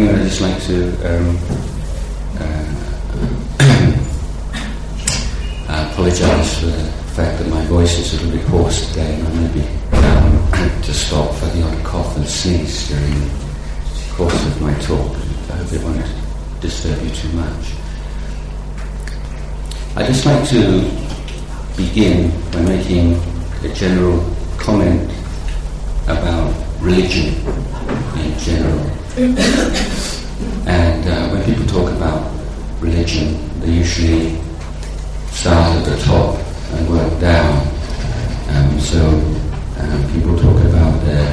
I'd just like to um, uh, apologise for the fact that my voice is a little bit hoarse today, and I may be um, to stop for the odd cough and sneeze during the course of my talk. I hope it won't disturb you too much. I'd just like to begin by making a general comment about religion in general. And uh, when people talk about religion, they usually start at the top and work down. Um, so um, people talk about their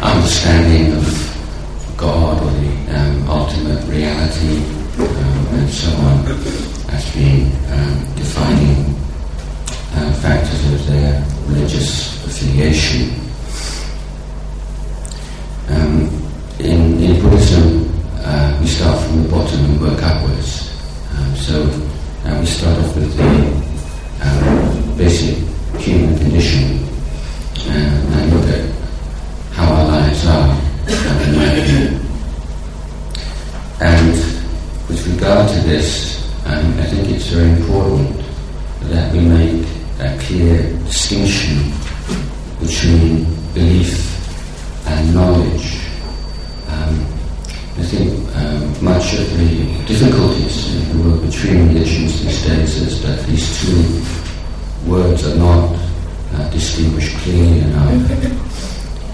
understanding of God or the um, ultimate reality um, and so on as being um, defining uh, factors of their religious affiliation. Um, in, in Buddhism, uh, we start from the bottom and work upwards. Um, so uh, we start off with the uh, basic human condition uh, and look at how our lives are uh, And with regard to this, um, I think it's very important that we make a clear distinction between belief and knowledge. Um, I think um, much of the difficulties in the world between religions these days is that these two words are not uh, distinguished clearly enough.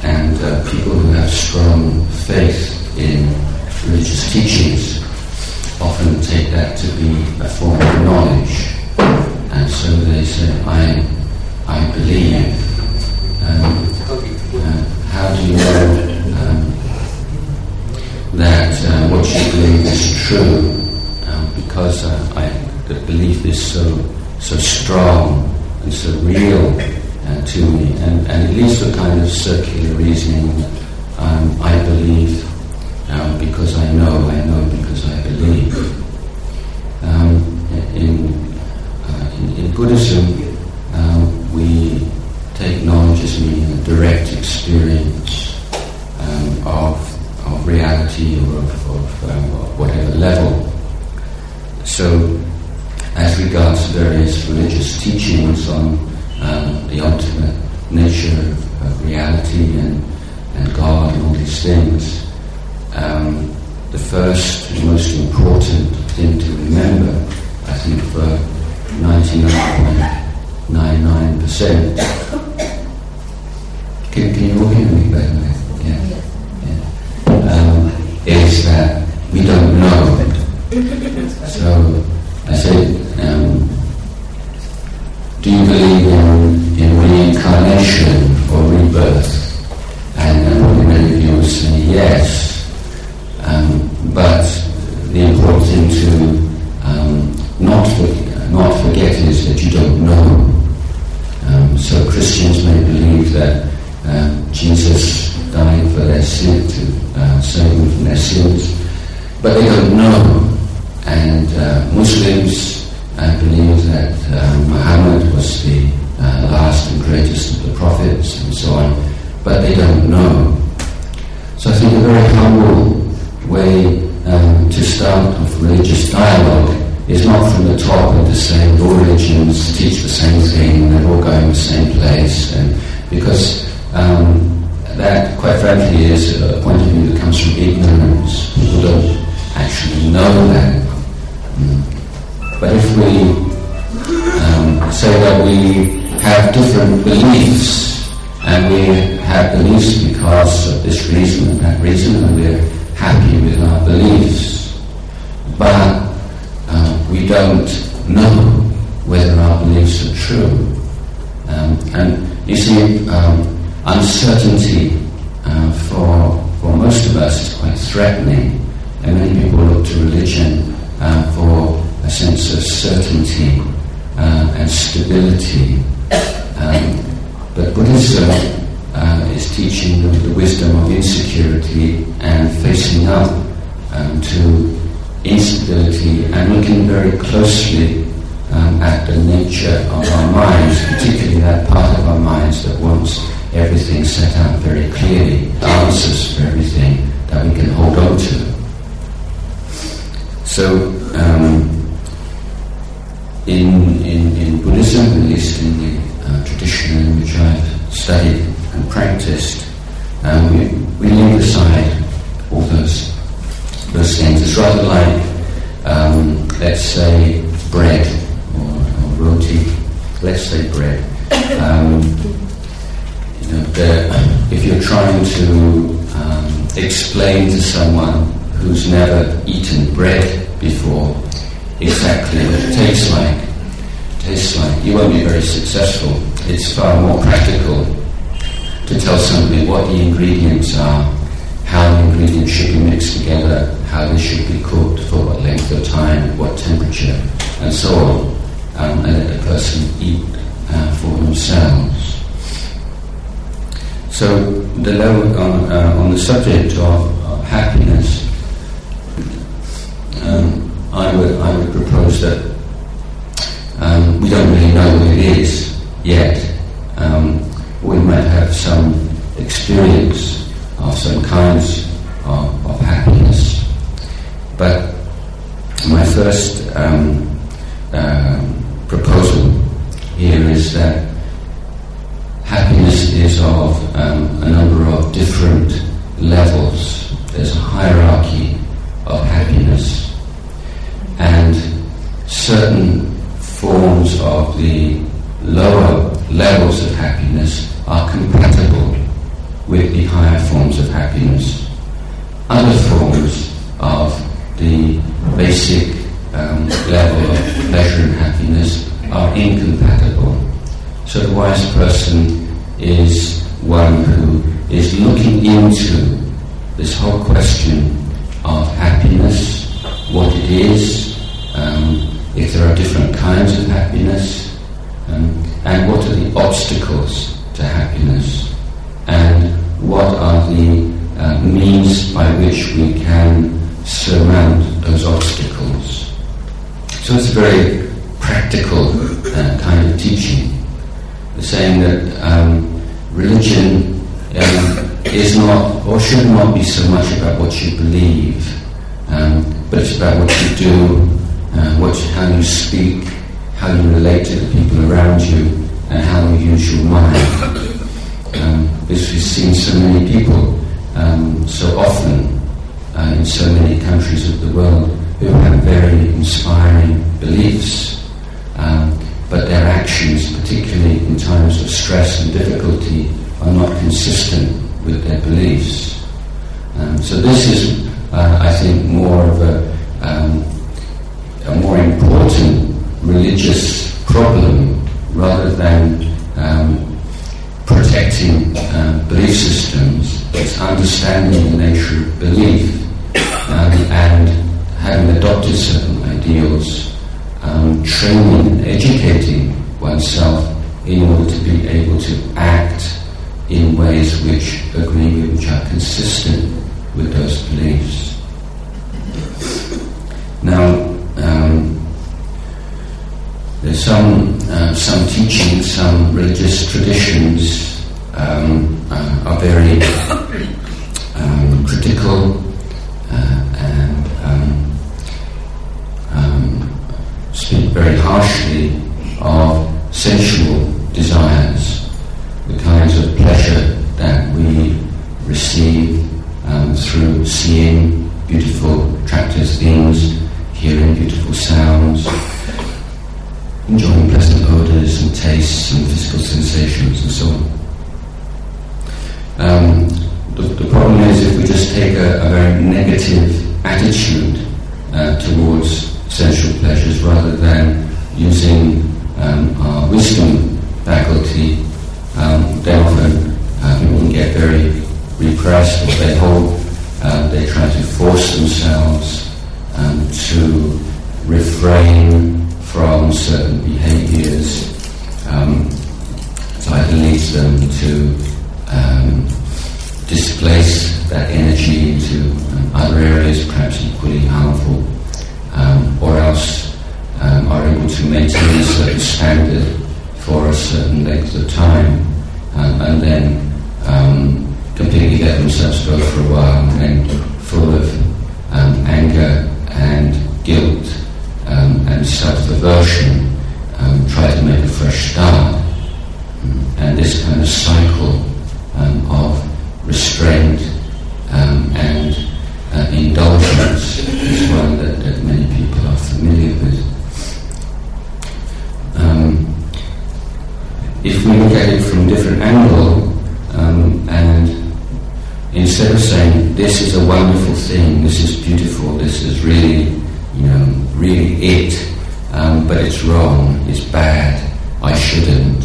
And uh, people who have strong faith in religious teachings often take that to be a form of knowledge. And so they say, I, I believe. Um, uh, how do you know that uh, what you believe is true? Um, because uh, I, the belief is so so strong and so real uh, to me, and, and it leads to a kind of circular reasoning. Um, I believe um, because I know, I know because I believe. Um, in, uh, in, in Buddhism, um, we take knowledge as meaning a direct experience um, of, reality or of, of, um, whatever level. So, as regards various religious teachings on um, the ultimate nature of, of, reality and, and God and all these things, um, the first and most important thing to remember, I think, for 99.99%. Can, can you all hear me? Is that we don't know. it. So I said, um, do you believe in, in reincarnation or rebirth? And uh, many of you will say yes. Um, but the important thing to um, not, forget, not forget is that you don't know. Um, so Christians may believe that uh, Jesus died for their sin their sins, but they don't know. And uh, Muslims uh, believe that uh, Muhammad was the uh, last and greatest of the prophets and so on, but they don't know. So I think a very humble way um, to start with religious dialogue is not from the top and to say all religions teach the same thing, and they're all going the same place, and because um, that, quite frankly, is a point of view that comes from ignorance. People don't actually know that. Mm. But if we um, say that we have different beliefs, and we have beliefs because of this reason and that reason, and we're happy with our beliefs, but uh, we don't know whether our beliefs are true. Um, and you see, um, uncertainty uh, for, for most of us is quite threatening, and many people look to religion uh, for a sense of certainty uh, and stability. Um, but Buddhism uh, is teaching them the wisdom of insecurity and facing up um, to instability and looking very closely um, at the nature of our minds, particularly that part of our minds that wants everything set out very clearly, answers for everything, that we can hold on to. So, um, in, in, in Buddhism, at least in the uh, tradition in which I've studied and practiced, um, we, we leave aside all those, those things. It's rather like, um, let's say, bread or, or, roti. Let's say bread. The, if you're trying to um, explain to someone who's never eaten bread before exactly what it tastes like, tastes like, you won't be very successful. It's far more practical to tell somebody what the ingredients are, how the ingredients should be mixed together, how they should be cooked, for what length of time, what temperature, and so on, um, and let the person eat uh, for themselves. So the on, uh, on the subject of, of happiness, um, I would I would propose that um, we don't really know what it is yet. Um, we might have some experience of some kinds of, of happiness, but my first um, uh, proposal here is that happiness is of um, a number of different levels. There's a hierarchy of happiness, and certain forms of the lower levels of happiness are compatible with the higher forms of happiness. Other forms of the basic um, level of pleasure and happiness are incompatible. So the wise person is one who is looking into this whole question of happiness, what it is, um, if there are different kinds of happiness, um, and what are the obstacles to happiness, and what are the uh, means by which we can surmount those obstacles. So it's a very practical uh, kind of teaching, saying that um, religion um, is not or should not be so much about what you believe, um, but it's about what you do, uh, what, how you speak, how you relate to the people around you, and how you use your mind. Um, because we've seen so many people um, so often uh, in so many countries of the world who have very inspiring beliefs, um, but their actions, particularly in times of stress and difficulty, are not consistent with their beliefs. Um, so this is, uh, I think, more of a, um, a more important religious problem rather than um, protecting um, belief systems. It's understanding the nature of belief um, and having adopted certain ideals, um, training educating oneself in order to be able to act in ways which agree with, which are consistent with those beliefs. Now, um, there's some uh, some teachings, some religious traditions um, uh, are very um, critical uh, and um, um, speak very harshly of sensual desires, the kinds of pleasure that we receive um, through seeing beautiful, attractive things, hearing beautiful sounds, enjoying pleasant odors and tastes and physical sensations and so on. Um, the, the, problem is if we just take a, a very negative attitude uh, towards sensual pleasures rather than using um, our wisdom faculty, um, they often can get very repressed or they hold, uh, they try to force themselves um, to refrain from certain behaviors. Um, so it leads them to um, displace that energy into um, other areas, perhaps equally harmful, um, or else um, are able to maintain a certain standard for a certain length of time, um, and then completely let themselves go for a while and then full of um, anger and guilt um, and self-aversion um, try to make a fresh start. And this kind of cycle um, of restraint um, and uh, indulgence is one that, that, many people are familiar with. Um, if we look at it from a different angle, um, and instead of saying this is a wonderful thing, this is beautiful, this is really, you know, really it, um, but it's wrong, it's bad, I shouldn't.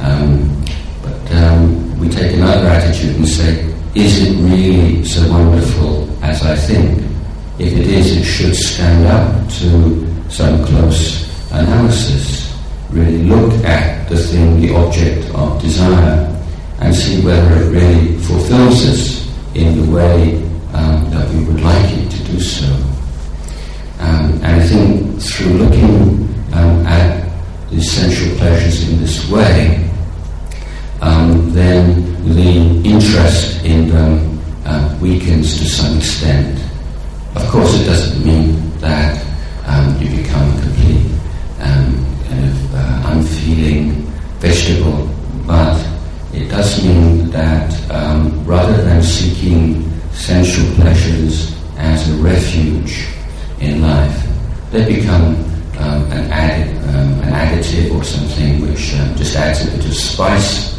Um, but um, we take another attitude and say, is it really so wonderful as I think? If it is, it should stand up to some close analysis. Really look at the thing, the object of desire, and see whether it really fulfills us in the way um, that we would like it to do so. Um, and I think through looking um, at the essential pleasures in this way, um, then the interest in them uh, weakens to some extent. Of course, it doesn't mean that um, you become a complete um, kind of uh, unfeeling vegetable, but it does mean that um, rather than seeking sensual pleasures as a refuge in life, they become um, an, added, um, an additive or something which um, just adds a bit of spice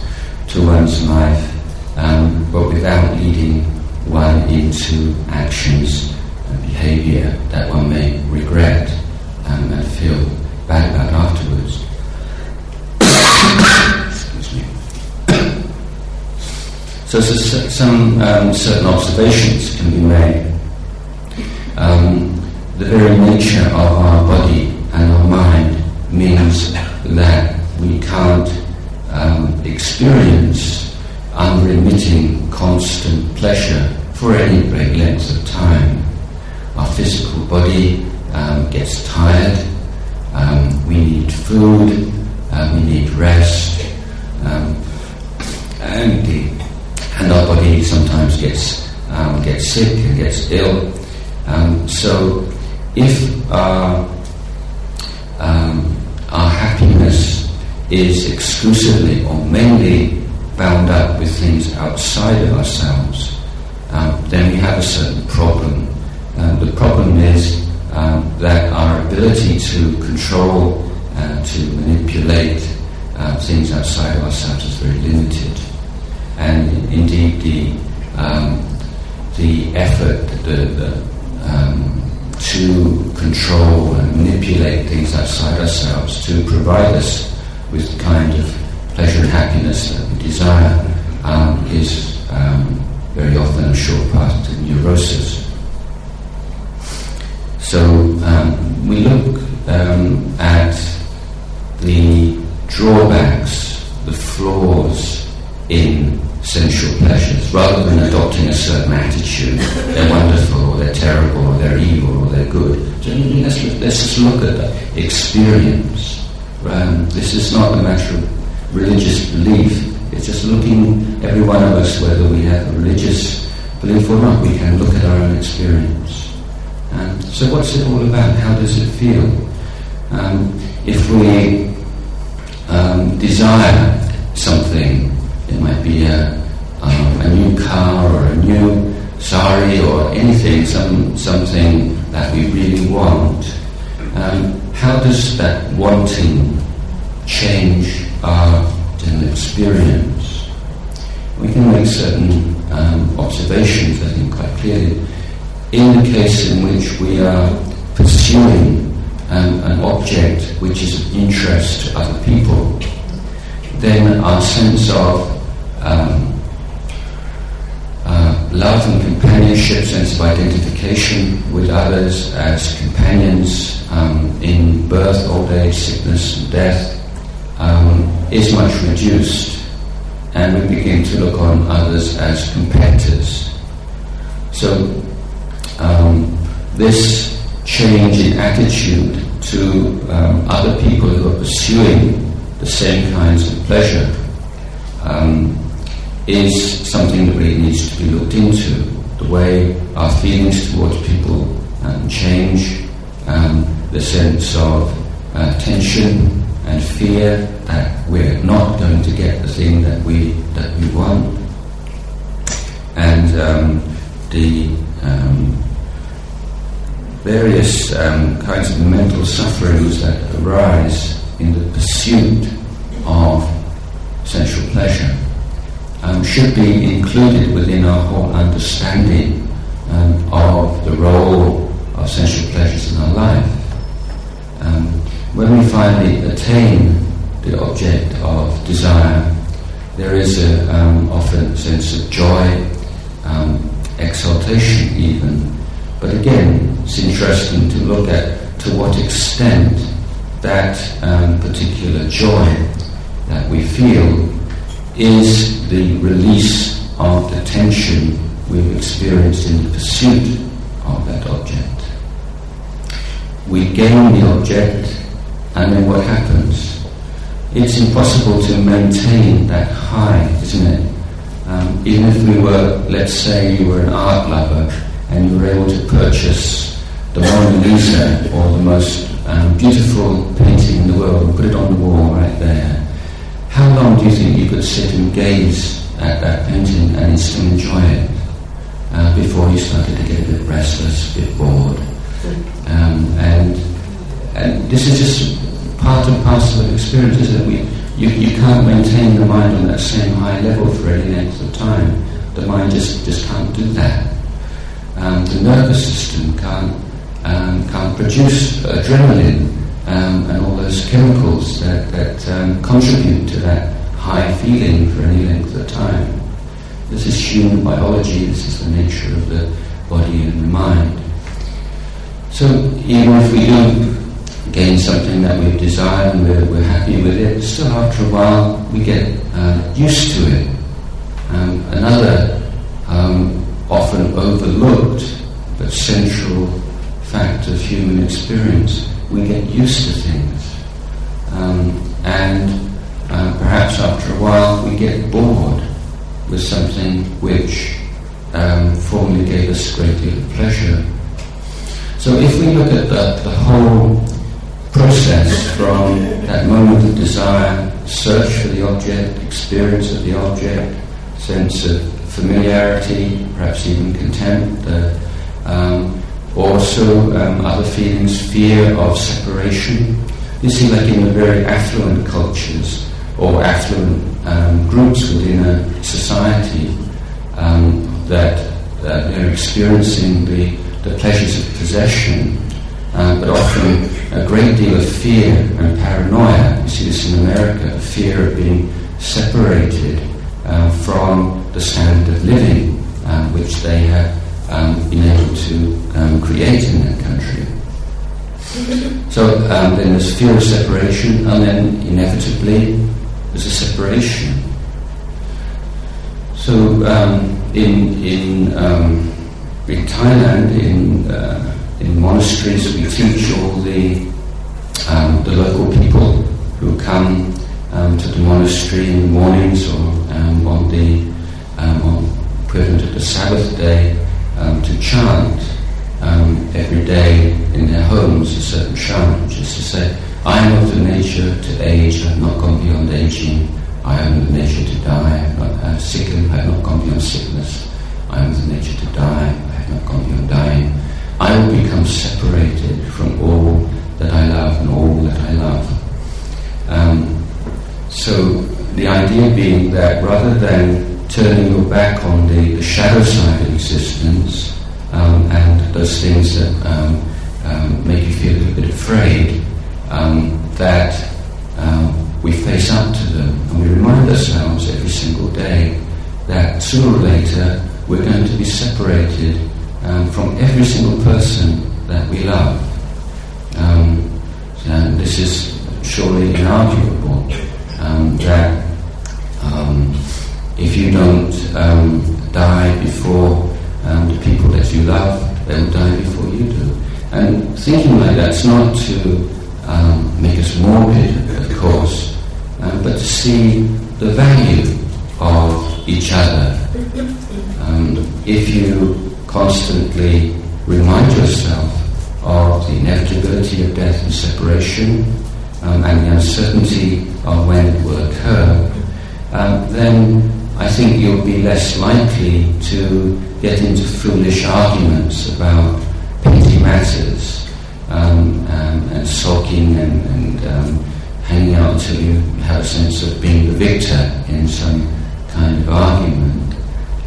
to one's life, um, but without leading one into actions and behavior that one may regret um, and feel bad about afterwards. Excuse me. so, so some um, certain observations can be made. Um, the very nature of our body and our mind means that we can't um, experience unremitting, constant pleasure for any great length of time. Our physical body um, gets tired, um, we need food, uh, we need rest, um, and, the, and our body sometimes gets, um, gets sick and gets ill. Um, so if our, our happiness is exclusively or mainly bound up with things outside of ourselves, um, then we have a certain problem. Um, the problem is um, that our ability to control, uh, to manipulate uh, things outside of ourselves is very limited. And indeed, the, um, the effort, the, the um, to control and manipulate things outside ourselves, to provide us with the kind of pleasure and happiness that we desire um, is um, very often a short path to neurosis. So um, we look um, at the drawbacks, the flaws in sensual pleasures, rather than adopting a certain attitude. They're wonderful, or they're terrible, or they're evil, or they're good. So let's, let's just look at the experience um, this is not a matter of religious belief. It's just looking, every one of us, whether we have a religious belief or not, we can look at our own experience. Um, so what's it all about? How does it feel? Um, if we um, desire something, it might be a, um, a new car or a new sari or anything, some, something that we really want. Um, how does that wanting change our general experience? We can make certain um, observations, I think, quite clearly. In the case in which we are pursuing um, an object which is of interest to other people, then our sense of um, uh, love and companionship, sense of identification with others as companions um, in birth, old age, sickness, and death um, is much reduced, and we begin to look on others as competitors. So, um, this change in attitude to um, other people who are pursuing the same kinds of pleasure um, is something that really needs to be looked into. The way our feelings towards people um, change, um, the sense of uh, tension and fear that we're not going to get the thing that we that we want, and um, the um, various um, kinds of mental sufferings that arise in the pursuit of sensual pleasure um, should be included within our whole understanding um, of the role of sensual pleasures in our life. When we finally attain the object of desire, there is a, um, often a sense of joy, um, exaltation even. But again, it's interesting to look at to what extent that um, particular joy that we feel is the release of the tension we've experienced in the pursuit of that object. We gain the object, and then what happens? It's impossible to maintain that high, isn't it? Um, even if we were, let's say, you were an art lover and you were able to purchase the Mona Lisa or the most um, beautiful painting in the world and put it on the wall right there, how long do you think you could sit and gaze at that painting and still enjoy it uh, before you started to get a bit restless, a bit bored? Um, and, and this is just part and parcel of experience, isn't it? We, you, you can't maintain the mind on that same high level for any length of time. The mind just, just can't do that. Um, the nervous system can't, um, can't produce adrenaline um, and all those chemicals that, that um, contribute to that high feeling for any length of time. This is human biology, this is the nature of the body and the mind. So even if we do it, still after a while we get uh, used to it. Um, another um, often overlooked but central fact of human experience, we get used to things. Um, and uh, perhaps after a while we get bored with something which um, formerly gave us a great deal of pleasure so if we look at the, the whole process from that moment of desire, search for the object, experience of the object, sense of familiarity, perhaps even contempt, uh, um, also um, other feelings, fear of separation. You see, like in the very affluent cultures or affluent um, groups within a society, um, that, that they're experiencing the the pleasures of possession, uh, but often a great deal of fear and paranoia. You see this in America, fear of being separated uh, from the standard of living uh, which they have um, been able to um, create in their country. So um, then there's fear of separation, and then inevitably there's a separation. So um, in in um, in Thailand, in, uh, in monasteries, we teach all the, um, the local people who come um, to the monastery in the mornings or um, on the um, on equivalent of the Sabbath day um, to chant um, every day in their homes a certain chant, just to say, I am of the nature to age, I have not gone beyond aging. I am of the nature to die, I have not uh, sicken, I have not gone beyond sickness. I am of the nature to die not gone beyond dying, Separated from all that I love and all that I love. Um, so the idea being that rather than turning your back on the, the shadow side of existence um, and those things that um, um make you feel a little bit afraid, um, that um, we face up to them and we remind ourselves every single day that sooner or later we're going to be separated um, from every single person that we love. Um, and this is surely inarguable um, that um, if you don't um, die before um, the people that you love, they will die before you do. And thinking like that's not to make us morbid, of course, but to see the value of each other. Um, if you constantly remind yourself of the inevitability of death and separation um, and the uncertainty of when it will occur, um, then I think you'll be less likely to get into foolish arguments about petty matters um, um, and sulking and, and um, hanging out until you have a sense of being the victor in some kind of argument.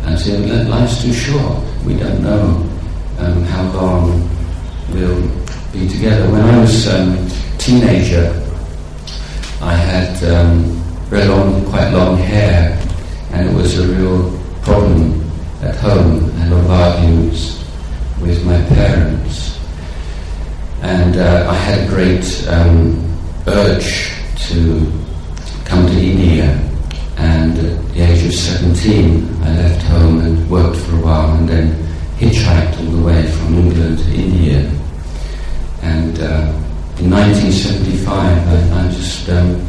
And so life's too short. We don't know um, how long we'll be together. When I was a um, teenager, I had um, very long, quite long hair, and it was a real problem at home. I had a lot of arguments with my parents. And uh, I had a great um, urge to come to India. And at the age of 17, I left home and worked for a while and then hitchhiked all the way from England to India. And uh, in 1975, I, I just um,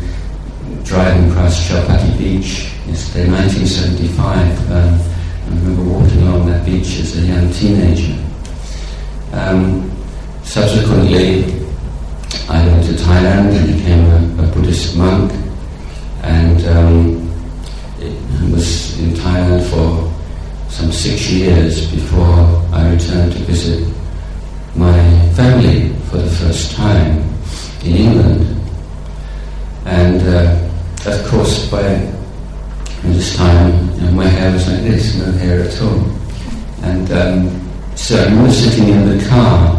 driving across Chowpatty Beach yesterday, 1975. Um, I remember walking along that beach as a young teenager. Um, subsequently, I went to Thailand and became a, a Buddhist monk, and um, was in Thailand for some six years before I returned to visit my family for the first time in England. And uh, of course, by this time, you know, my hair was like this, no hair at all. And um, so I remember sitting in the car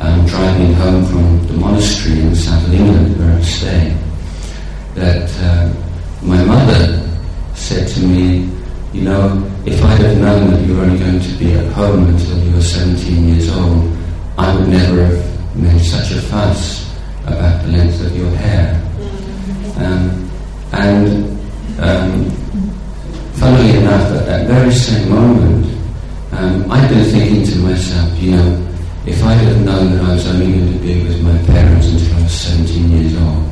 um, driving home from the monastery in the south of England where I stay, that uh, my mother said to me, you know, if I'd have known that you were only going to be at home until you were 17 years old, I would never have made such a fuss about the length of your hair. Um, and um, funnily enough, at that very same moment, um, I'd been thinking to myself, you know, if I had known that I was only going to be with my parents until I was 17 years old,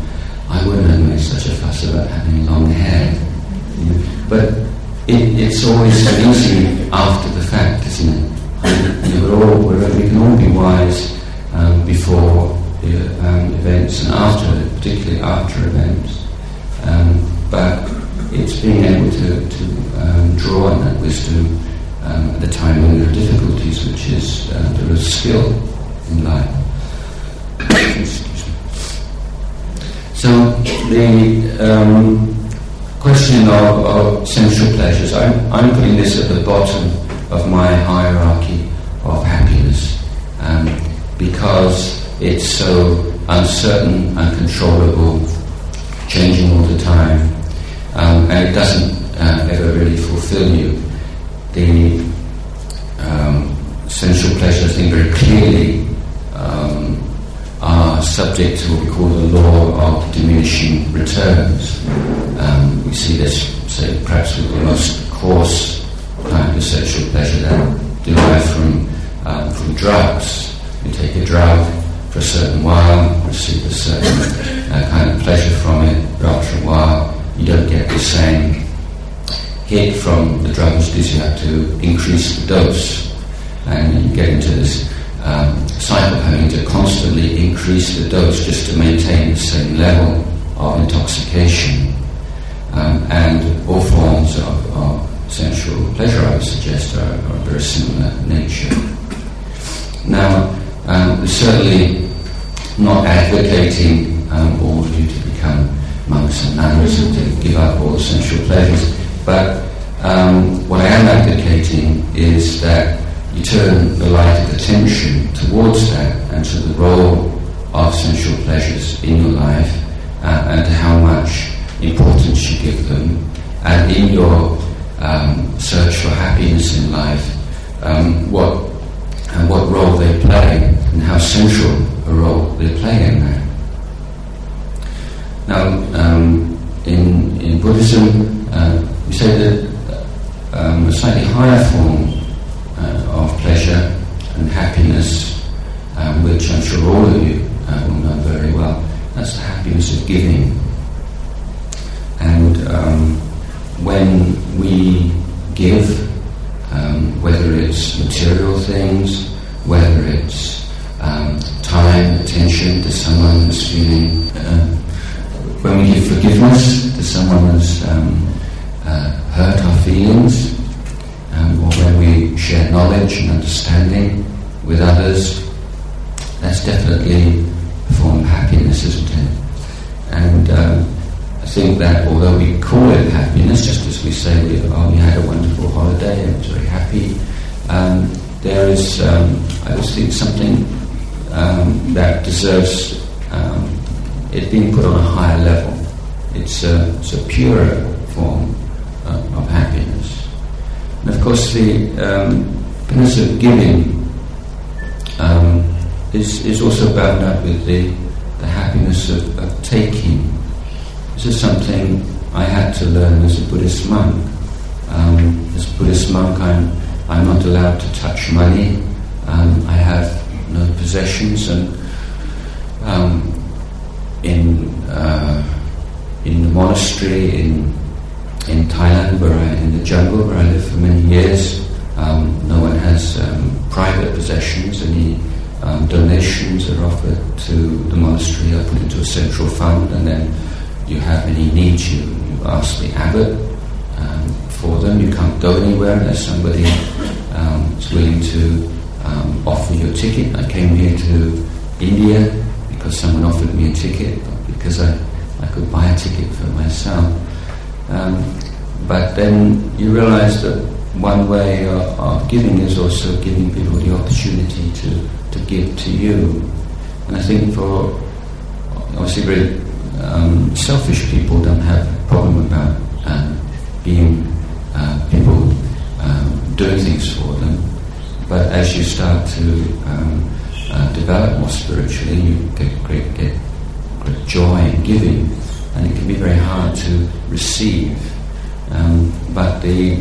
I wouldn't have made such a fuss about having long hair. But it, it's always so easy after the fact, isn't it? You know, we're all, we're, we can all be wise um, before the um, events and after, particularly after events. Um, but it's being able to, to um, draw on that wisdom um, at the time when there are difficulties, which is uh, there is skill in life. so the um, question of, of, sensual pleasures, I'm, I'm, putting this at the bottom of my hierarchy of happiness um, because it's so uncertain, uncontrollable, changing all the time, um, and it doesn't uh, ever really fulfill you the um, sensual pleasures, I think, very clearly um, are subject to what we call the law of diminishing returns. Um, we see this, say, perhaps with the most coarse kind of sexual pleasure that derived from, um, from drugs. You take a drug for a certain while, receive a certain uh, kind of pleasure from it, but after a while you don't get the same hit from the drugs because you have to increase the dose. And you get into this um, cycle of having to constantly increase the dose just to maintain the same level of intoxication. Um, and all forms of, of, sensual pleasure, I would suggest, are, are very similar nature. Now, um, certainly not advocating um, all of you to become monks and nuns and to give up all the sensual pleasures. But um, what I am advocating is that you turn the light of attention towards that and to the role of sensual pleasures in your life uh, and how much importance you give them. And in your um, search for happiness in life, um, what and what role they play and how central a role they play in that. Now, um, in, in Buddhism, uh, we say that um, a slightly higher form uh, of pleasure and happiness, um, which I'm sure all of you uh, will know very well, that's the happiness of giving. And um, when we give, um, whether it's material things, whether it's um, time, attention to someone who's feeling, uh, when we give forgiveness to someone who's um, uh, hurt our feelings, um, or when we share knowledge and understanding with others, that's definitely a form of happiness, isn't it? And um, I think that although we call it happiness, just as we say, we, oh, we had a wonderful holiday and was very happy, um, there is, um, I just think, something um, that deserves um, it being put on a higher level. It's a, it's a purer form uh, of happiness. And of course, the um, of giving um, is, is also bound up with the, the happiness of, of taking. This is something I had to learn as a Buddhist monk. Um, as a Buddhist monk, I'm, I'm not allowed to touch money. Um, I have no possessions, and um, in uh, in the monastery in in Thailand, where I, in the jungle where I lived for many years, um, no one has um, private possessions. Any um, donations are offered to the monastery are put into a central fund, and then you have any needs, you, you ask the abbot um, for them. You can't go anywhere unless somebody um, is willing to offer you a ticket. I came here to India because someone offered me a ticket, but because I, I could buy a ticket for myself. Um, but then you realize that one way of, of, giving is also giving people the opportunity to, to give to you. And I think for obviously very um, selfish people don't have a problem about um, being uh, people um, doing things for them. But as you start to um, uh, develop more spiritually, you get great, get great joy in giving, and it can be very hard to receive. Um, but the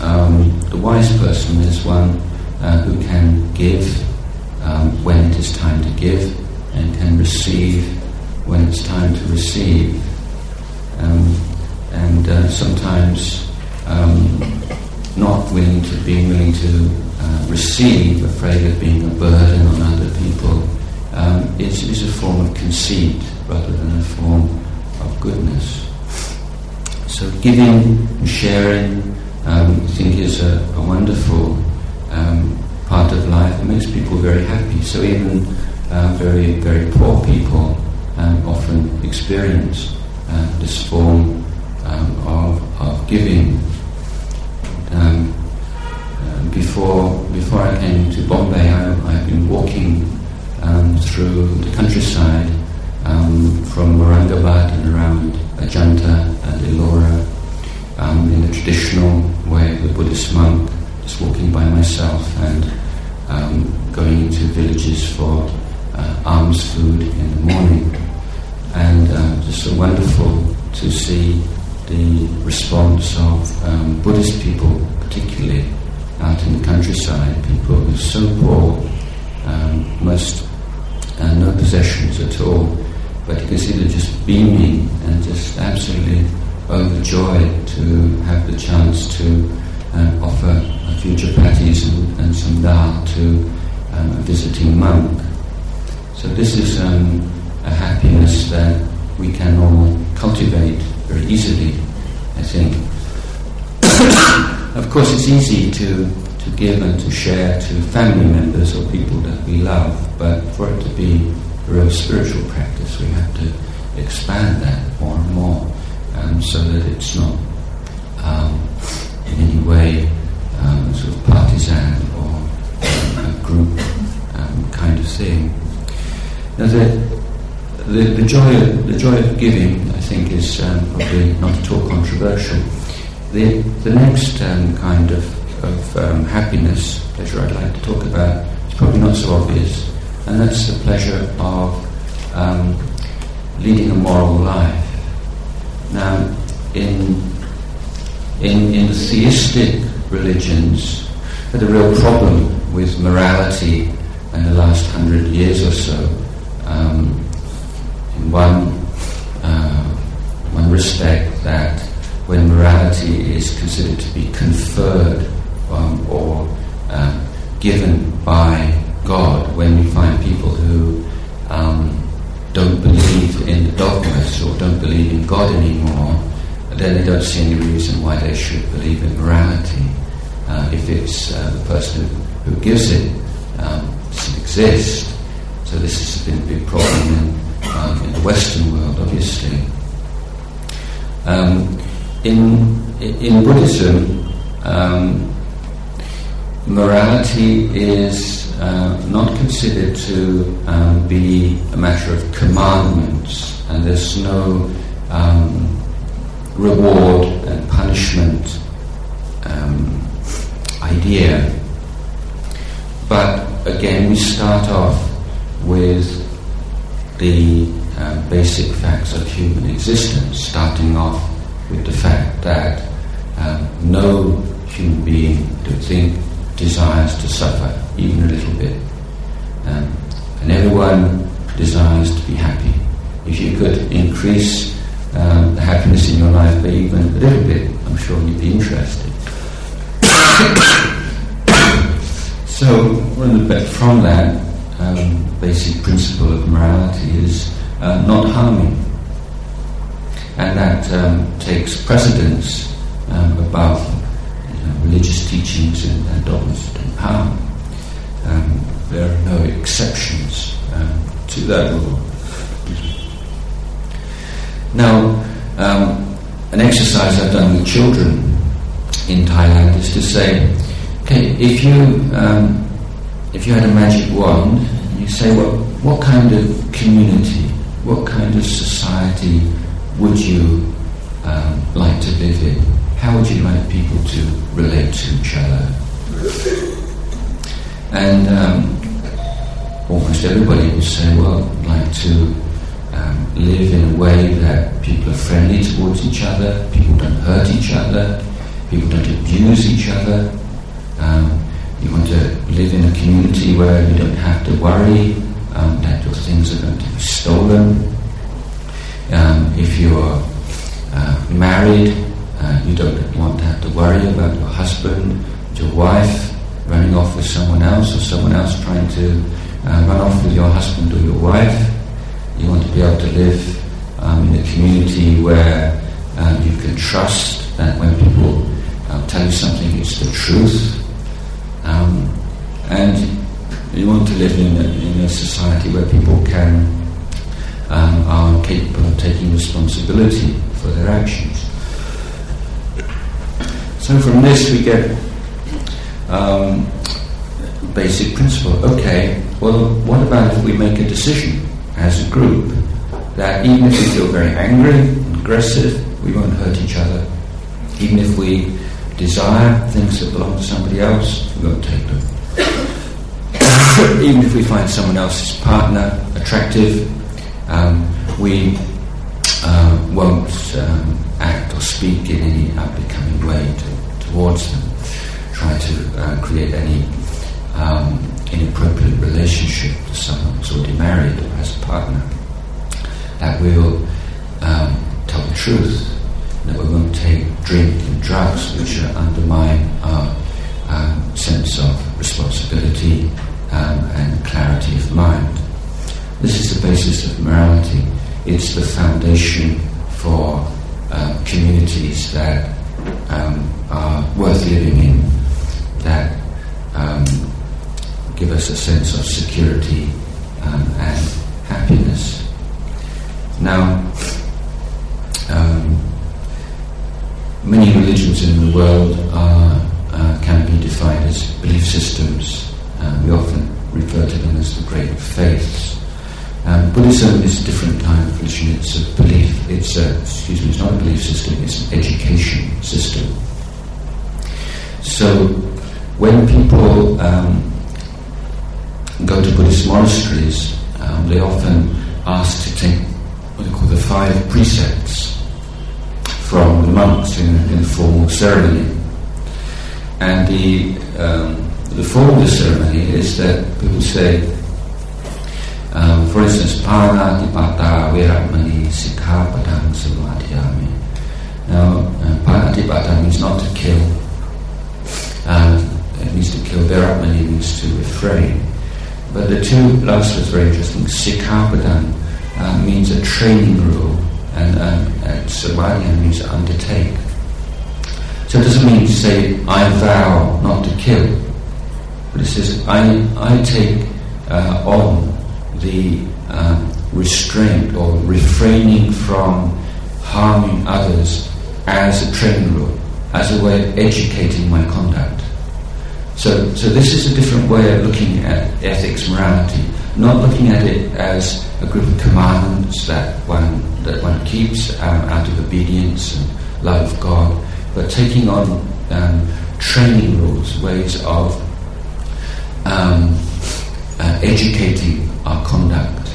um, the wise person is one uh, who can give when it is time to give, and can receive when it's time to receive. Um, and uh, sometimes um, not willing to being willing to uh, receive, afraid of being a burden on other people, um, is, is a form of conceit rather than a form of goodness. So giving and sharing, um, I think, is a, a wonderful um, part of life. It makes people very happy. So even uh, very, very poor people um, often experience uh, this form um, of, of giving. Um, before, before I came to Bombay, I, have been walking um, through the countryside um, from Aurangabad and around Ajanta and Ellora um, in the traditional way of the Buddhist monk, just walking by myself and going into villages for uh, alms food in the morning. And uh, just so wonderful to see the response of um, Buddhist people, particularly out in the countryside, people who are so poor, um, most uh, no possessions at all, but you can see they're just beaming and just absolutely overjoyed to have the chance to uh, offer a few chapatis and, and some dal to um, a visiting monk. So this is um, a happiness that we can all cultivate very easily, I think. of course, it's easy to, to give and to share to family members or people that we love, but for it to be a real spiritual practice, we have to expand that more and more um, so that it's not um, in any way um, sort of partisan or um, a group um, kind of thing. Now, the, the, the, joy of, the joy of giving, I think, is um, probably not at all controversial. The, the next um, kind of, of um, happiness, pleasure I'd like to talk about, is probably not so obvious, and that's the pleasure of um, leading a moral life. Now, in, in, in the theistic religions, the real problem with morality in the last hundred years or so. Um, in one, uh, one respect that when morality is considered to be conferred um, or given by God, when we find people who um, don't believe in the dogmas or don't believe in God anymore, then they don't see any reason why they should believe in morality. Uh, if it's uh, the person who, who gives it um, doesn't exist. So this has been a big problem in, um, in the Western world, obviously. Um, in, in Buddhism, um, morality is uh, not considered to um, be a matter of commandments, and there's no um, reward and punishment um, idea. But again, we start off with the uh, basic facts of human existence, starting off with the fact that um, no human being, to think, desires to suffer, even a little bit. Um, and everyone desires to be happy. If you could increase um, the happiness in your life by even a little bit, I'm sure you'd be interested. so, from that um, basic principle of morality is uh, not harming, and that um, takes precedence um, above you know, religious teachings and, and dogmas of harm. Um, there are no exceptions um, to that rule. Now, um, an exercise I've done with children in Thailand is to say, okay, if you um, if you had a magic wand, you say, what what kind of community, what kind of society would you um, like to live in? How would you like people to relate to each other? And um, almost everybody would say, well, I'd like to um, live in a way that people are friendly towards each other, people don't hurt each other, people don't abuse each other. Um, you want to live in a community where you don't have to worry um, that your things are going to be stolen. Um, if you're uh, married, uh, you don't want to have to worry about your husband, your wife running off with someone else, or someone else trying to uh, run off with your husband or your wife. You want to be able to live um, in a community where um, you can trust that when people uh, tell you something, it's the truth. Um, and you want to live in a, in a society where people can um, are capable of taking responsibility for their actions. So from this we get um, basic principle. Okay, well, what about if we make a decision as a group that even if we feel very angry and aggressive, we won't hurt each other. Even if we desire things that belong to somebody else, we won't take them. even if we find someone else's partner attractive, um, we uh, won't um, act or speak in any unbecoming way to, towards them, try to uh, create any um, inappropriate relationship to someone who's already married or has a partner, that we will um, tell the truth, that we won't take drink and drugs which undermine our um, sense of responsibility um, and clarity of mind. This is the basis of morality. It's the foundation for um, communities that um, are worth living in, that um, give us a sense of security um, and happiness. Now, um, many religions in the world are, uh, can be defined as belief systems. Uh, we often refer to them as the great faiths. Buddhism is a different kind of religion. It's a belief. It's a excuse me. It's not a belief system. It's an education system. So, when people um, go to Buddhist monasteries, um, they often ask to take what they call the five precepts from the monks in, in formal ceremony. And the, um, the form of the ceremony is that people say, um, for instance, Panatipata Veramani Sikkhapadang Samadiyami. Now, uh, Pratibata means not to kill. Um, it means to kill. Veramani means to refrain. But the two last words very interesting. Sikkhapadan uh, means a training rule, and, um, and means to undertake. So it doesn't mean to say, I vow not to kill. But it says, I, I take uh, on the um, restraint or refraining from harming others as a training rule, as a way of educating my conduct. So, so this is a different way of looking at ethics, morality, not looking at it as a group of commandments that one that one keeps um, out of obedience and love of God, but taking on um, training rules, ways of um, uh, educating our conduct.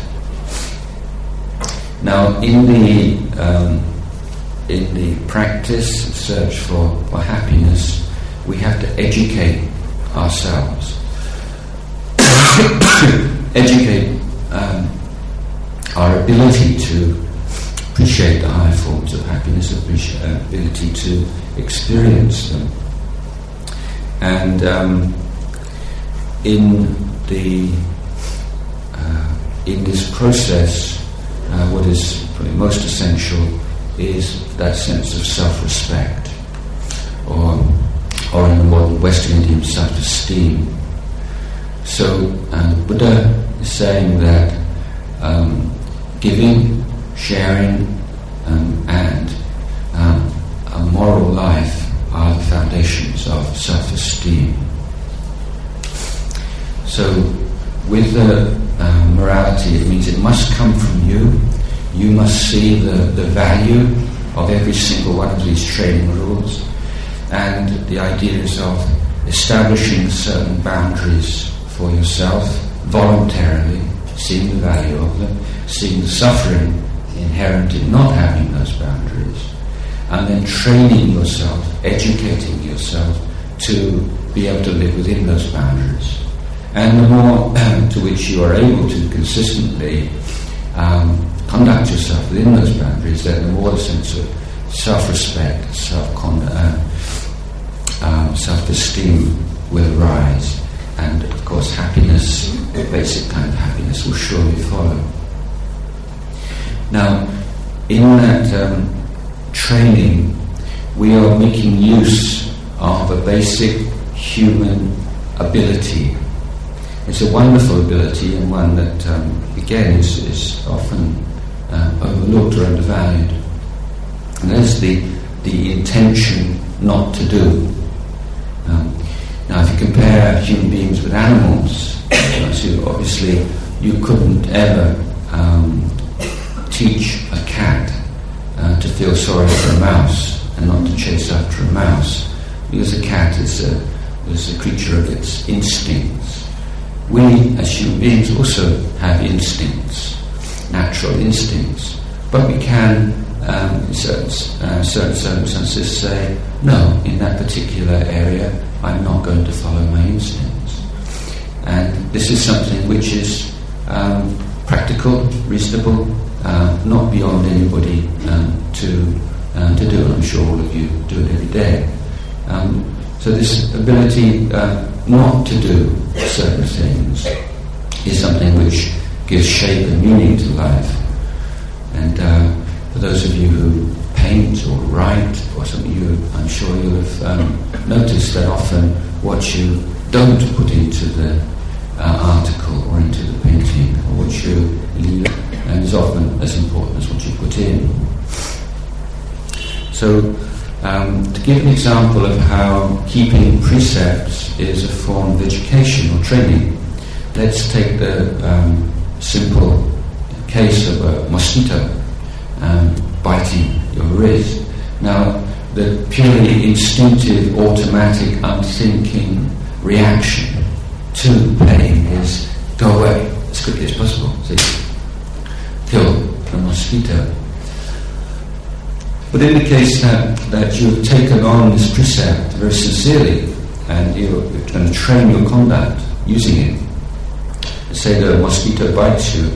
Now, in the um, in the practice search for, for happiness, we have to educate ourselves, educate um, our ability to appreciate the higher forms of happiness, uh, ability to experience them, and um, in the uh, in this process uh, what is probably most essential is that sense of self-respect, or, or in the modern Western Indian, self-esteem. So uh, Buddha is saying that um, giving, sharing, um, and um, a moral life are the foundations of self-esteem. So with the uh, morality, it means it must come from you. You must see the, the value of every single one of these training rules. And the idea is of establishing certain boundaries for yourself voluntarily, seeing the value of them, seeing the suffering inherent in not having those boundaries, and then training yourself, educating yourself to be able to live within those boundaries. And the more to which you are able to consistently um, conduct yourself within those boundaries, then the more the sense of self-respect, self-conduct, uh, um, self-esteem will arise. And of course, happiness, the basic kind of happiness, will surely follow. Now, in that um, training, we are making use of a basic human ability it's a wonderful ability and one that, um, again, is, is often uh, overlooked or undervalued. And that is the, the intention not to do. Um, now, if you compare human beings with animals, obviously you couldn't ever um, teach a cat uh, to feel sorry for a mouse and not to chase after a mouse, because a cat is a, is a creature of its instincts we as human beings also have instincts, natural instincts, but we can, um, in certain, uh, certain circumstances, say, no, in that particular area, I'm not going to follow my instincts. And this is something which is um, practical, reasonable, uh, not beyond anybody um, to, uh, to do. I'm sure all of you do it every day. Um, so this ability uh, not to do certain things is something which gives shape and meaning to life. And uh, for those of you who paint or write, or something, you, I'm sure you have um, noticed that often what you don't put into the uh, article or into the painting, or what you leave, and is often as important as what you put in. So um, to give an example of how keeping precepts is a form of education or training, let's take the um, simple case of a mosquito um, biting your wrist. Now, the purely instinctive, automatic, unthinking reaction to pain is go away as quickly as possible. See? Kill the mosquito. But in the case that, that you've taken on this precept very sincerely and you're going to train your conduct using it, say the mosquito bites you,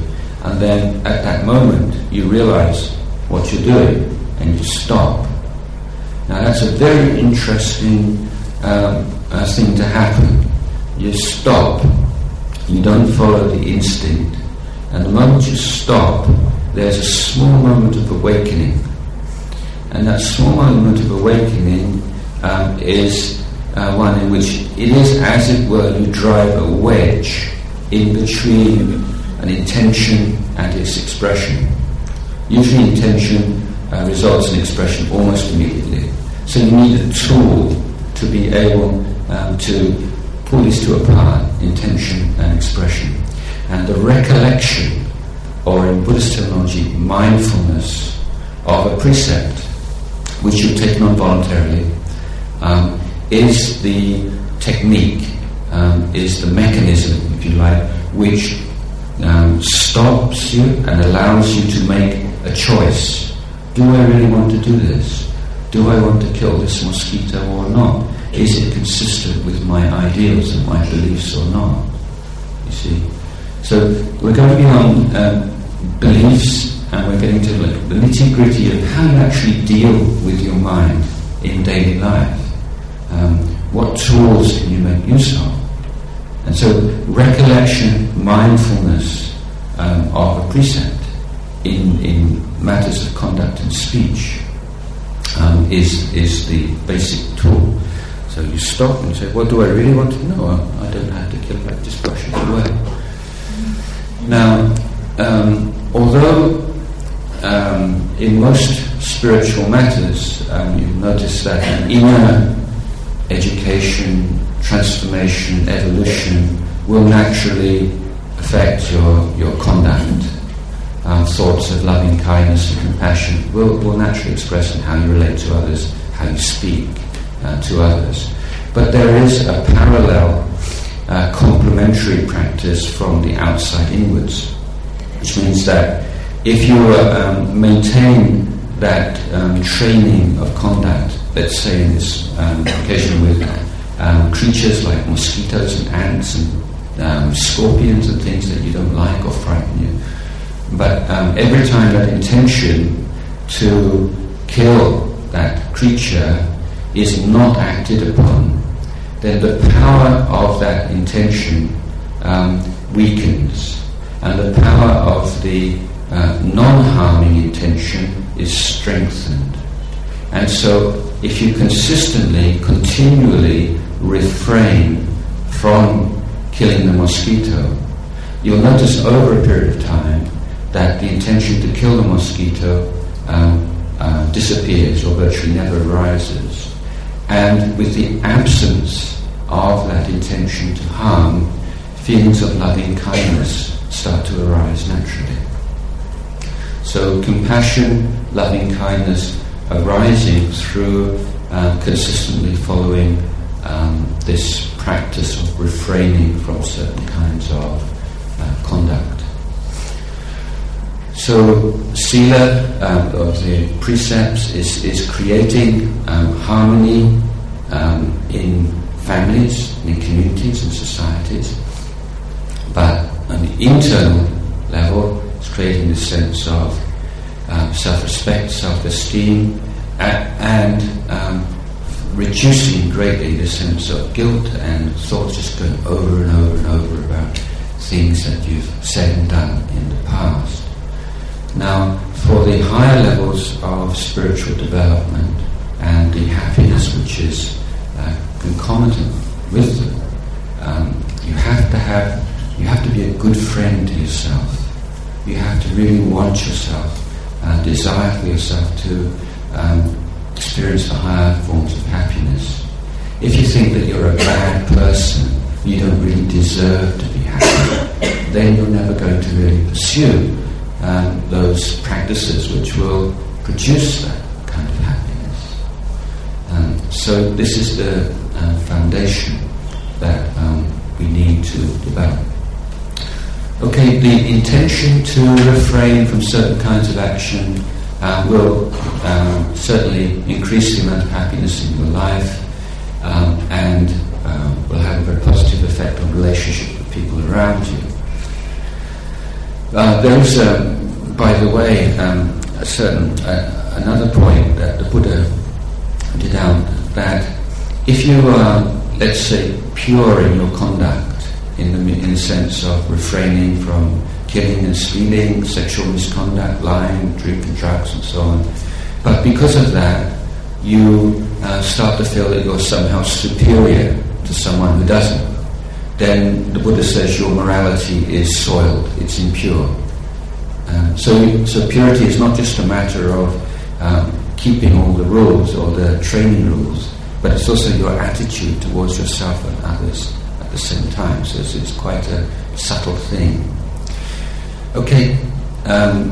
and then at that moment you realize what you're doing and you stop. Now that's a very interesting um, uh, thing to happen. You stop, you don't follow the instinct, and the moment you stop, there's a small moment of awakening. And that small moment of awakening um, is uh, one in which it is, as it were, you drive a wedge in between an intention and its expression. Usually, intention uh, results in expression almost immediately. So, you need a tool to be able um, to pull these two apart intention and expression. And the recollection, or in Buddhist terminology, mindfulness of a precept which you've taken on voluntarily um, is the technique, um, is the mechanism, if you like, which um, stops you and allows you to make a choice. Do I really want to do this? Do I want to kill this mosquito or not? Is it consistent with my ideals and my beliefs or not? You see? So we're going to be on um, beliefs and we're getting to like, the nitty gritty of how you actually deal with your mind in daily life. Um, what tools can you make use of? And so, recollection, mindfulness um, of a precept in, in matters of conduct and speech um, is, is the basic tool. So you stop and say, What do I really want to know? I don't have to kill that, just brush it away. Now, um, although um, in most spiritual matters, um, you notice that an inner education, transformation, evolution will naturally affect your, your conduct. Um, thoughts of loving kindness and compassion will, will naturally express in how you relate to others, how you speak uh, to others. But there is a parallel uh, complementary practice from the outside inwards, which means that if you um, maintain that um, training of conduct let's say in this um, occasion with um, creatures like mosquitoes and ants and um, scorpions and things that you don't like or frighten you. But every time that intention to kill that creature is not acted upon, then the power of that intention um, weakens, and the power of the uh, non-harming intention is strengthened. And so if you consistently, continually refrain from killing the mosquito, you'll notice over a period of time that the intention to kill the mosquito um, uh, disappears or virtually never arises. And with the absence of that intention to harm, feelings of loving kindness start to arise naturally. So compassion, loving kindness, arising through uh, consistently following um, this practice of refraining from certain kinds of uh, conduct. So, sila, um, of the precepts, is, is creating um, harmony um, in families, in communities, and societies. But on the internal level, creating this sense of um, self-respect, self-esteem, and, and um, reducing greatly the sense of guilt and thoughts just going over and over and over about things that you've said and done in the past. Now, for the higher levels of spiritual development and the happiness which is uh, concomitant with them, um, you have to have you have to be a good friend to yourself. You have to really want yourself uh, desire for yourself to um, experience the higher forms of happiness. If you think that you're a bad person, you don't really deserve to be happy, then you're never going to really pursue um, those practices which will produce that kind of happiness. Um, so this is the uh, foundation that um, we need to develop. Okay, the intention to refrain from certain kinds of action uh, will um, certainly increase the amount of happiness in your life um, and um, will have a very positive effect on relationship with people around you. Uh, there is, by the way, um, a certain uh, another point that the Buddha pointed out that if you are, let's say, pure in your conduct, in the, in the sense of refraining from killing and stealing, sexual misconduct, lying, drinking drugs, and so on, but because of that, you uh, start to feel that you're somehow superior to someone who doesn't. Then the Buddha says your morality is soiled, it's impure. Um, so, so purity is not just a matter of um, keeping all the rules or the training rules, but it's also your attitude towards yourself and others the same time. So it's, it's quite a subtle thing. Okay, um,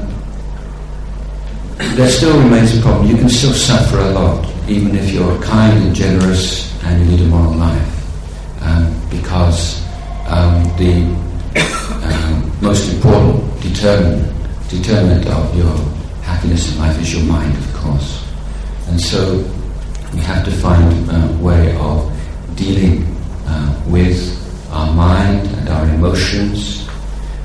there still remains a problem. You can still suffer a lot, even if you're kind and generous and you lead a moral life, um, because um, the um, most important determinant, determinant of your happiness in life is your mind, of course. And so we have to find a way of dealing uh, with our mind and our emotions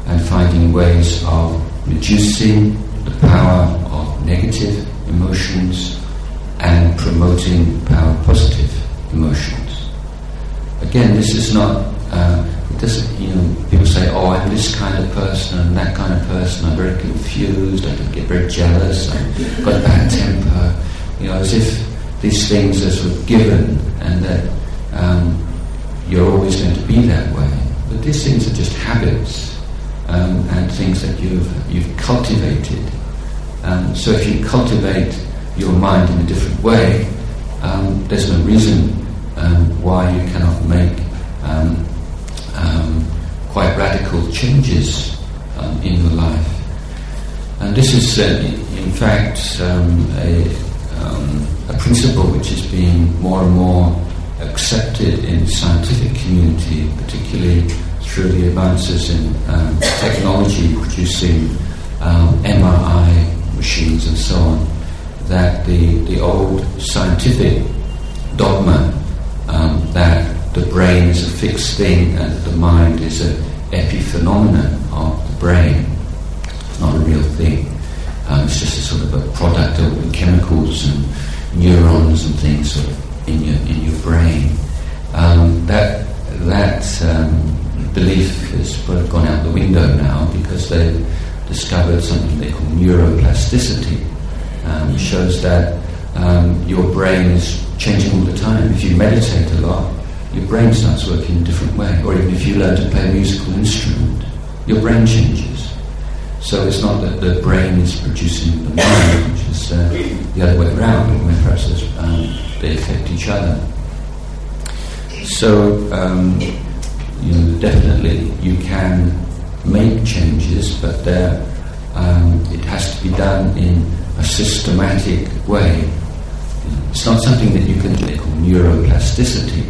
and finding ways of reducing the power of negative emotions and promoting power positive emotions. Again, this is not uh, doesn't, you know, people say, oh, I'm this kind of person and that kind of person, I'm very confused, I get very jealous, I've got a bad temper, you know, as if these things are sort of given and that um, you're always going to be that way. But these things are just habits um, and things that you've, you've cultivated. Um, so if you cultivate your mind in a different way, um, there's no reason um, why you cannot make um, um, quite radical changes in your life. And this is, uh, in fact, a, a, principle which is being more and more accepted in the scientific community, particularly through the advances in um, technology producing MRI um, machines and so on, that the, the old scientific dogma that the brain is a fixed thing and the mind is an epiphenomenon of the brain. Not a real thing. Um, it's just a sort of a product of chemicals and neurons and things sort of in your in your brain. Um, that that um, belief has gone out the window now because they've discovered something they call neuroplasticity, um, shows that um, your brain is changing all the time. If you meditate a lot, your brain starts working in a different way. Or even if you learn to play a musical instrument, your brain changes. So it's not that the brain is producing the mind, which is uh, the other way around, when perhaps um, they affect each other. So, um, you know, definitely you can make changes, but um, it has to be done in a systematic way. It's not something that you can call neuroplasticity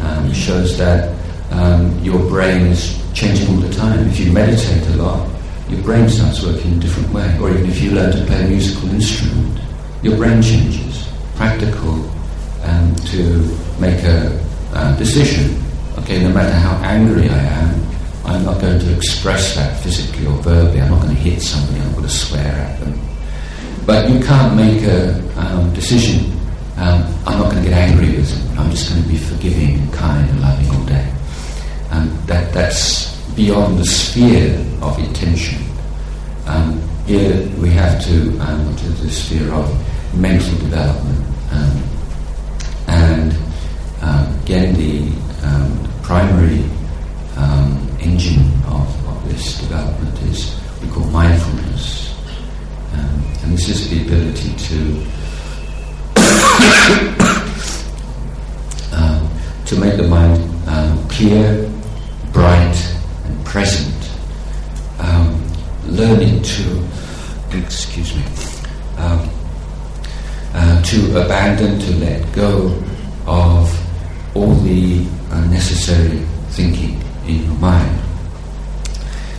um, shows that um, your brain is changing all the time. If you meditate a lot, your brain starts working in a different way. Or even if you learn to play a musical instrument, your brain changes. Practical um, to make a uh, decision. Okay, no matter how angry I am, I'm not going to express that physically or verbally. I'm not going to hit somebody. I'm going to swear at them. But you can't make a um, decision um, I'm not going to get angry with them. I'm just going to be forgiving and kind and loving all day. And that, that's beyond the sphere of intention. Um, here we have to um, to the sphere of mental development. Um, and um, again, the um, primary um, engine of, of this development is we call mindfulness. and this is the ability to um, to make the mind um, clear, bright, and present. Um, learning to, excuse me, um, uh, to abandon, to let go of all the unnecessary thinking in your mind.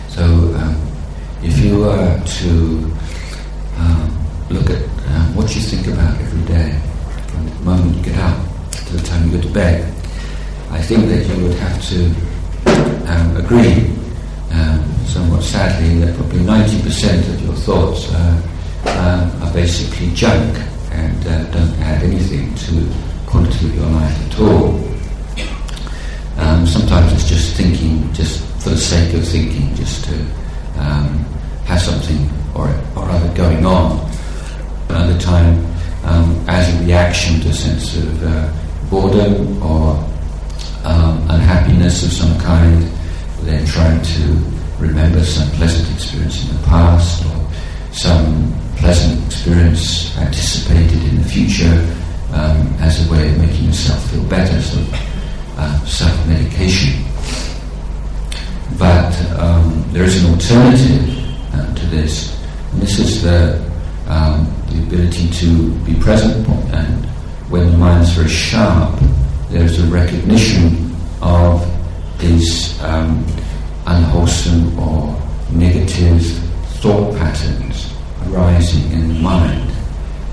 So, um, if you were to um, look at uh, what you think about every day, from the moment you get up to the time you go to bed, I think that you would have to um, agree, um, somewhat sadly, that probably 90% of your thoughts uh, um, are basically junk. and uh, don't add anything to quality of your life at all. Um, sometimes it's just thinking, just for the sake of thinking, just to um, have something or, or other going on. Another time, um, as a reaction to a sense of uh, boredom or um, unhappiness of some kind, then trying to remember some pleasant experience in the past or some pleasant experience anticipated in the future um, as a way of making yourself feel better, so uh, self-medication. But um, there is an alternative uh, to this, and this is the, um, the ability to be present and when the mind is very sharp, there's a recognition of these um, unwholesome or negative thought patterns arising in the mind.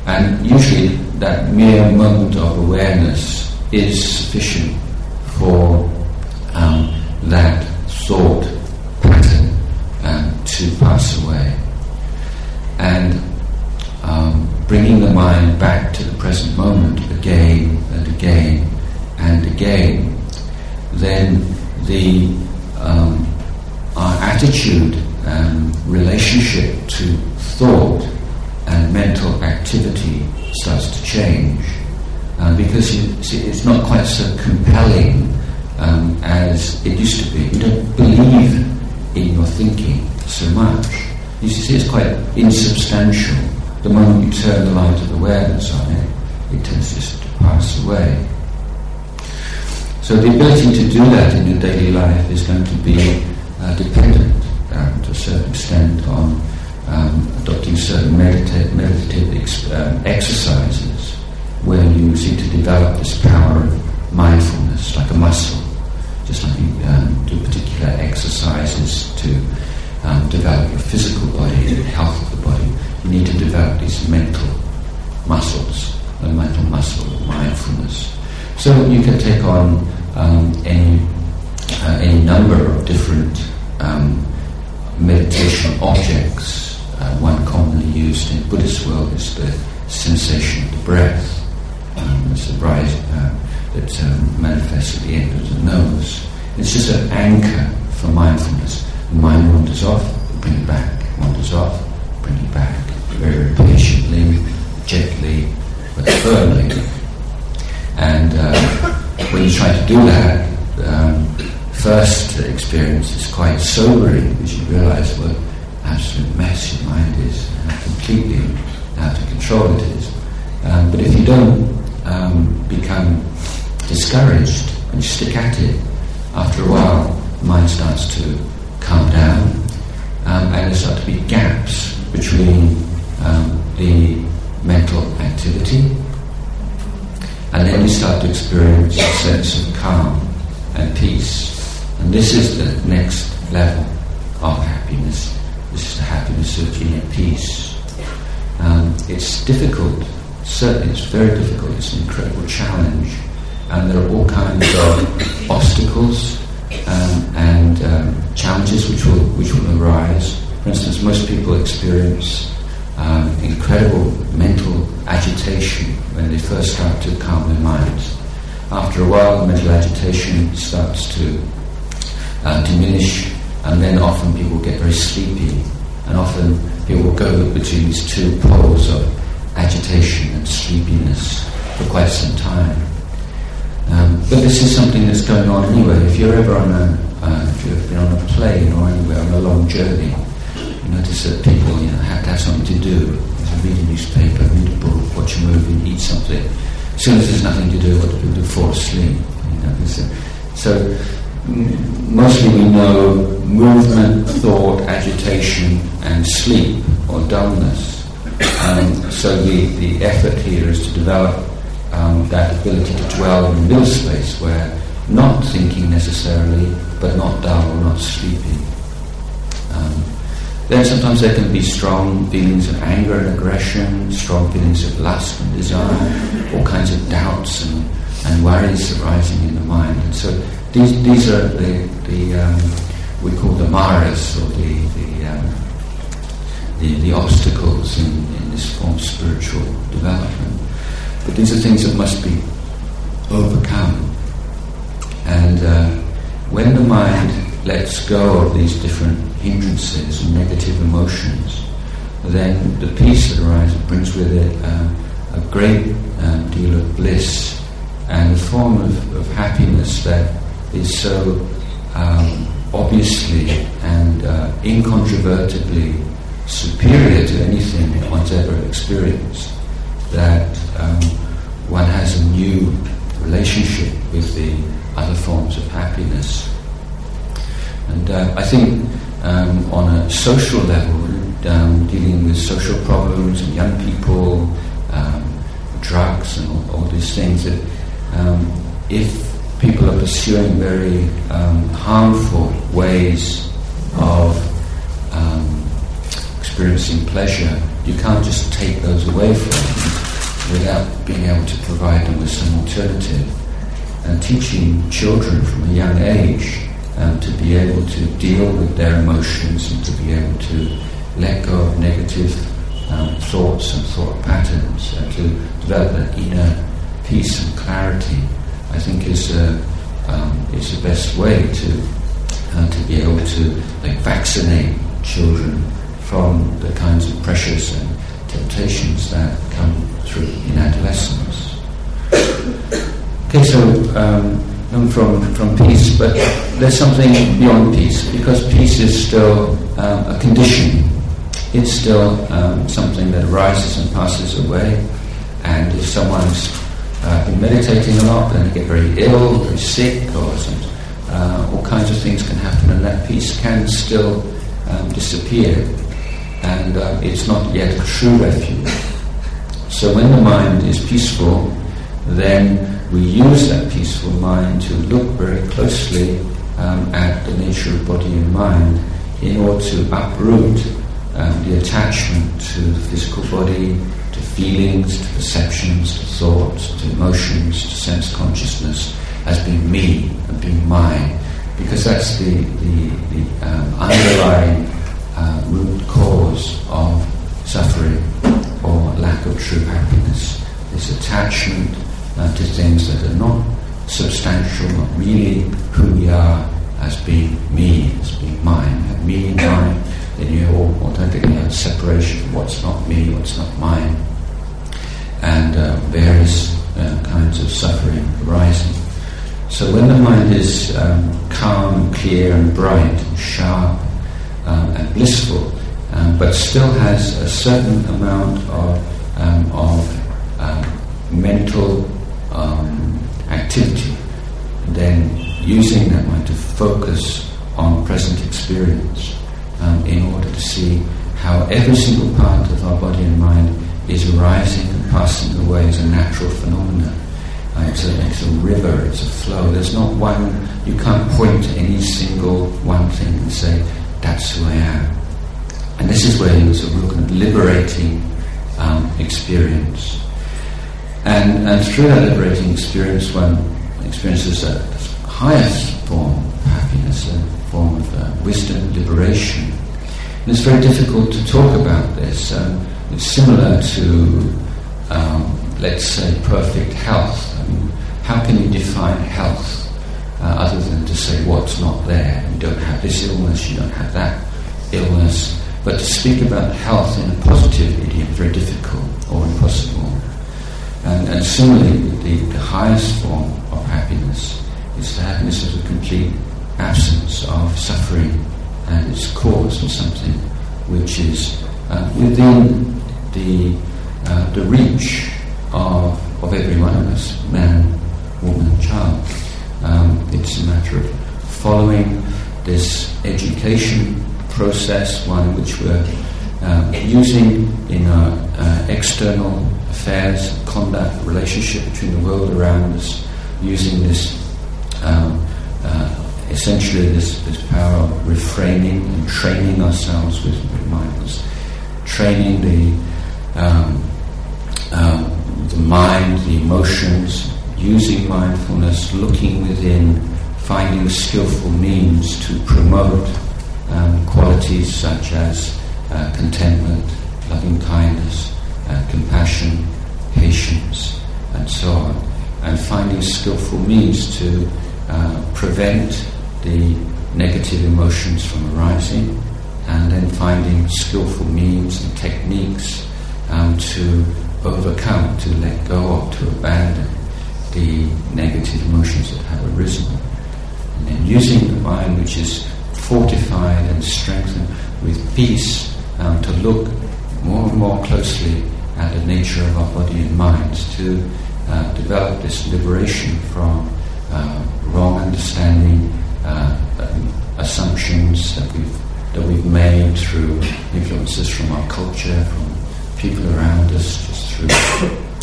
And usually that mere moment of awareness is sufficient for um, that thought pattern um, to pass away. And um, bringing the mind back to the present moment again and again and again, then the um, our attitude and relationship to thought and mental activity starts to change um, because you see, it's not quite so compelling um, as it used to be. You don't believe in your thinking so much. You see, it's quite insubstantial. The moment you turn the light of awareness on it, it tends just to pass away. So the ability to do that in your daily life is going to be uh, dependent um, to a certain extent on um, adopting certain medita- meditative ex- um, exercises where you seem to develop this power of mindfulness like a muscle, just like you um, do particular exercises to um, develop your physical body the health of the body. You need to develop these mental muscles, the mental muscle of mindfulness. So you can take on um, any uh, any number of different um, meditation objects. Uh, one commonly used in Buddhist world is the sensation of the breath. Um, it's a rise uh, that um, manifests at the end of the nose. It's just an anchor for mindfulness. The mind wanders off, bring it back. Wanders off, bring it back. Very, patiently, gently, but firmly. And uh, when you try to do that, um, first experience is quite sobering because you realize what absolute mess your mind is, and how completely out of control it is. Um, but if you don't um, become discouraged and stick at it, after a while, the mind starts to calm down, um, and there start to be gaps between um, the mental activity, and then you start to experience a sense of calm and peace. And this is the next level of happiness. This is the happiness of inner peace. Um, it's difficult, certainly it's very difficult, it's an incredible challenge. And there are all kinds of obstacles um, and um, challenges which will, which will arise. For instance, most people experience um, incredible mental agitation when they first start to calm their minds. After a while, the mental agitation starts to uh, diminish, and then often people get very sleepy, and often people go between these two poles of agitation and sleepiness for quite some time. Um, but this is something that's going on anyway. If you're ever on a, uh, if you've been on a plane or anywhere on a long journey, you notice that people, you know, have to have something to do. You read a newspaper, read a book, watch a movie, eat something. As soon as there's nothing to do, what do people do? Fall asleep. You know, so mostly we know movement, thought, agitation, and sleep or dullness. Um, so the, the effort here is to develop um, that ability to dwell in the middle space where not thinking necessarily, but not dull or not sleepy. Um, then sometimes there can be strong feelings of anger and aggression, strong feelings of lust and desire, all kinds of doubts and, and worries arising in the mind. And so these, these are the, the um, we call the maras, or the, the, um, the, the, obstacles in, in this form of spiritual development. but these are things that must be overcome. And uh, when the mind lets go of these different hindrances and negative emotions, then the peace that arises brings with it uh, a great um, deal of bliss and a form of, of happiness that is so um, obviously and uh, incontrovertibly superior to anything one's ever experienced that um, one has a new relationship with the other forms of happiness. And uh, I think um, on a social level, um, dealing with social problems and young people, um, drugs and all, all, these things, that um, if people are pursuing very um, harmful ways of um, experiencing pleasure, you can't just take those away from them without being able to provide them with some alternative. And teaching children from a young age um, to be able to deal with their emotions and to be able to let go of negative um, thoughts and thought patterns, and to develop that inner peace and clarity, I think is uh, um, is the best way to uh, to be able to like vaccinate children from the kinds of pressures and temptations that come through in adolescence. Okay, so um, from, from peace, but there's something beyond peace, because peace is still um, a condition. It's still um, something that arises and passes away, and if someone's uh, meditating a lot, then they get very ill, very sick, or some, uh, all kinds of things can happen, and that peace can still um, disappear, and uh, it's not yet a true refuge. So when the mind is peaceful, then we use that peaceful mind to look very closely um, at the nature of body and mind in order to uproot um, the attachment to the physical body, feelings, to perceptions, to thoughts, to emotions, to sense consciousness as being me and being mine, because that's the, the, the um, underlying uh, root cause of suffering or lack of true happiness. This attachment uh, to things that are not substantial, not really who we are as being me, as being mine. have me and mine, then you automatically have separation what's not me, what's not mine, and uh, various uh, kinds of suffering arising. So when the mind is um, calm and clear and bright and sharp um, and blissful, um, but still has a certain amount of, um, of um, mental um, activity, then using that mind to focus on present experience in order to see how every single part of our body and mind is arising and passing away as a natural phenomenon. It's, a, it's a river, it's a flow. There's not one, you can't point to any single one thing and say, that's who I am. And this is where it's a real kind of liberating um, experience. And, and through that liberating experience, one experiences a highest form of happiness, a form of uh, wisdom, liberation. And it's very difficult to talk about this. Um, it's similar to, um, let's say, perfect health. I mean, how can you define health uh, other than to say what's not there? You don't have this illness, you don't have that illness. But to speak about health in a positive idiom, very difficult or impossible. And, and similarly, the, the highest form of happiness is the happiness of the complete absence of suffering and its cause in something which is uh, within the, uh, the reach of, of every one of us, man, woman, child. Um, it's a matter of following this education process, one which we're um, using in our uh, external affairs, conduct, relationship between the world around us, using this um, uh, essentially this, this power of refraining and training ourselves with, with mindfulness, training the um, um, the mind, the emotions, using mindfulness, looking within, finding skillful means to promote um, qualities such as uh, contentment, loving kindness, uh, compassion, patience, and so on. And finding skillful means to uh, prevent the negative emotions from arising, and then finding skillful means and techniques um, to overcome, to let go of, to abandon the negative emotions that have arisen. And then using the mind, which is fortified and strengthened with peace, um, to look more and more closely at the nature of our body and minds, to uh, develop this liberation from uh, wrong understanding, uh, assumptions that we've that we've made through influences from our culture, from people around us just through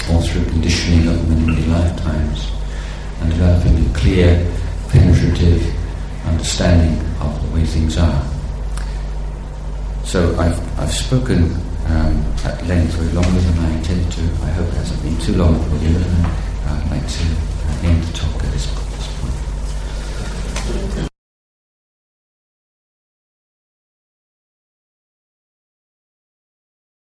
all through conditioning of many, many lifetimes and developing a clear, penetrative understanding of the way things are. So I've, I've spoken um, at length, longer than I intended to. I hope it hasn't been too long for you, and I'd like to uh, end the talk at this point.